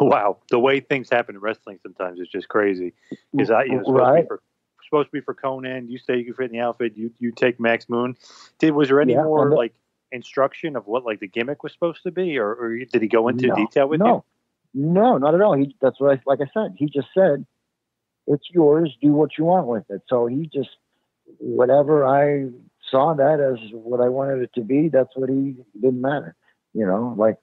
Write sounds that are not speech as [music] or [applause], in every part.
Wow, the way things happen in wrestling sometimes is just crazy. Because I, you know, supposed, Right. to be for, supposed to be for Konnan. You say you can fit in the outfit. You you take Max Moon. Did was there any Yeah, more the- like instruction of what like the gimmick was supposed to be, or, or did he go into No, detail with no, no, not at all. He that's what I like. I said he just said, "It's yours. Do what you want with it." So he just whatever I saw that as what I wanted it to be. That's what he didn't matter. You know, like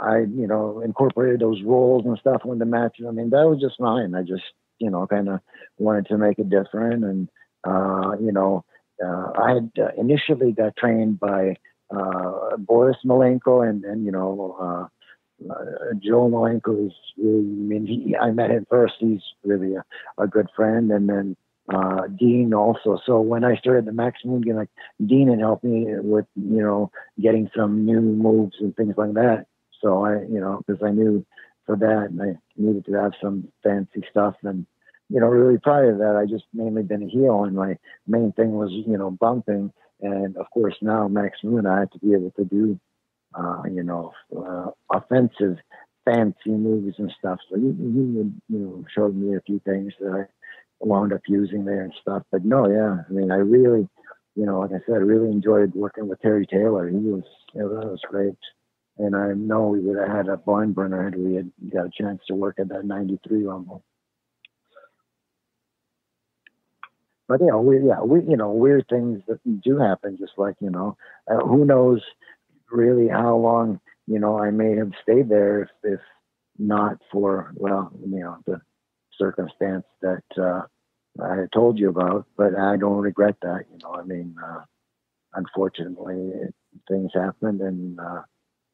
I you know incorporated those roles and stuff in the match. I mean, that was just fine. I just you know kind of wanted to make it different, and uh, you know, uh, I had uh, initially got trained by uh, Boris Malenko and and you know. Uh, uh, Joe Malenko is really, I mean, he, I met him first. He's really a, a good friend. And then, uh, Dean also. So when I started the Max Moon game, Dean had helped me with, you know, getting some new moves and things like that. So I, you know, cause I knew for that and I needed to have some fancy stuff. And, you know, really prior to that, I just mainly been a heel and my main thing was, you know, bumping. And of course now Max Moon, I had to be able to do uh, you know, uh, offensive, fancy moves and stuff. So he, he you know, showed me a few things that I wound up using there and stuff. But no, yeah, I mean, I really, you know, like I said, I really enjoyed working with Terry Taylor. He was, you know, that was great. And I know we would have had a barn burner had we had got a chance to work at that 93 Rumble. But yeah, we, yeah, we, you know, weird things that do happen, just like, you know, uh, who knows really how long you know I may have stayed there if, if not for well you know the circumstance that uh, I told you about. But I don't regret that. You know, I mean, uh, unfortunately things happened, and uh,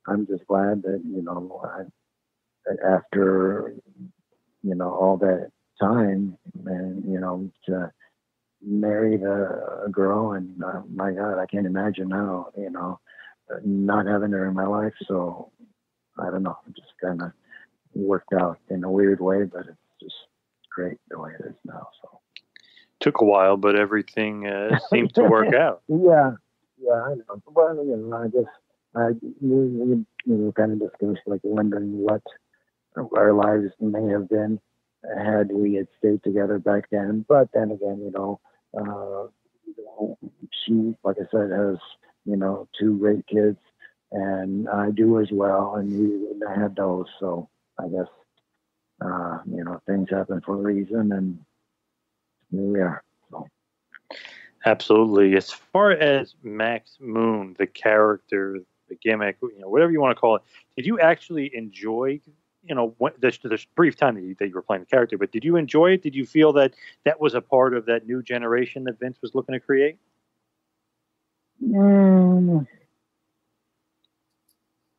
I'm just glad that you know I, after you know all that time and you know to married a, a girl and uh, my god i can't imagine now you know not having her in my life. So I don't know, it just kind of worked out in a weird way, but it's just great the way it is now. So Took a while, but everything uh, seemed to work [laughs] out. yeah, yeah, I know. Well, you know, I guess I we, we you know kind of discussed like wondering what our lives may have been had we had stayed together back then. But then again, you know, uh, she, like I said, has you know, two great kids, and I do as well, and we had those. So I guess, uh, you know, things happen for a reason, and here we are. So. Absolutely. As far as Max Moon, the character, the gimmick, you know, whatever you want to call it, did you actually enjoy? You know, this, this brief time that you, that you were playing the character, but did you enjoy it? Did you feel that that was a part of that new generation that Vince was looking to create? Mm,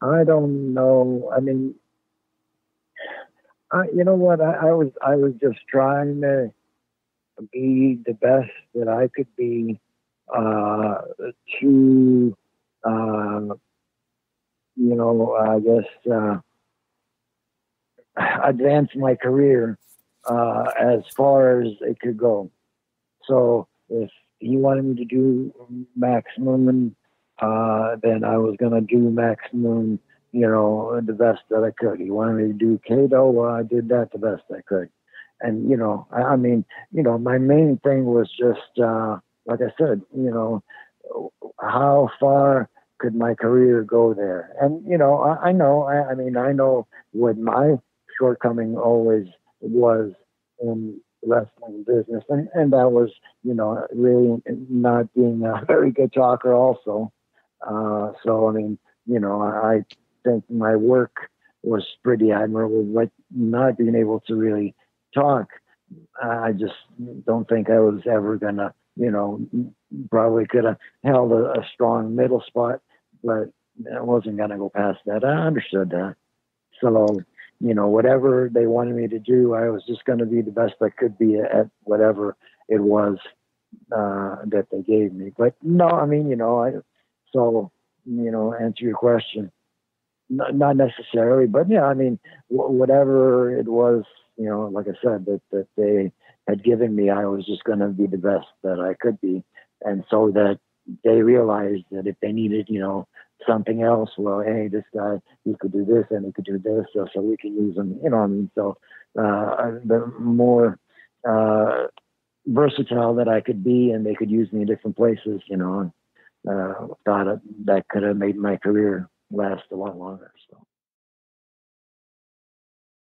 I don't know. I mean, I, you know what? I, I was I was just trying to be the best that I could be uh, to, uh, you know, I guess uh, advance my career uh, as far as it could go. So if he wanted me to do Max Moon, uh, then I was going to do Max Moon, you know, the best that I could. He wanted me to do Kato, well, I did that the best I could. And, you know, I, I mean, you know, my main thing was just, uh, like I said, you know, how far could my career go there? And, you know, I, I know, I, I mean, I know what my shortcoming always was in wrestling business and and that was you know really not being a [laughs] very good talker also uh so i mean you know i think my work was pretty admirable but not being able to really talk i just don't think i was ever gonna you know probably could have held a, a strong middle spot but i wasn't gonna go past that. I understood that. So you know, whatever they wanted me to do, I was just going to be the best I could be at whatever it was uh, that they gave me. But no, I mean, you know, I so you know, answer your question, not, necessarily, but yeah, I mean, whatever it was, you know, like I said, that that they had given me, I was just going to be the best that I could be, and so that they realized that if they needed, you know, something else. Well, hey, this guy, he could do this and he could do this, so, so we can use him. You know, I mean, so uh, the more uh, versatile that I could be, and they could use me in different places. You know, uh, thought that could have made my career last a lot longer. So.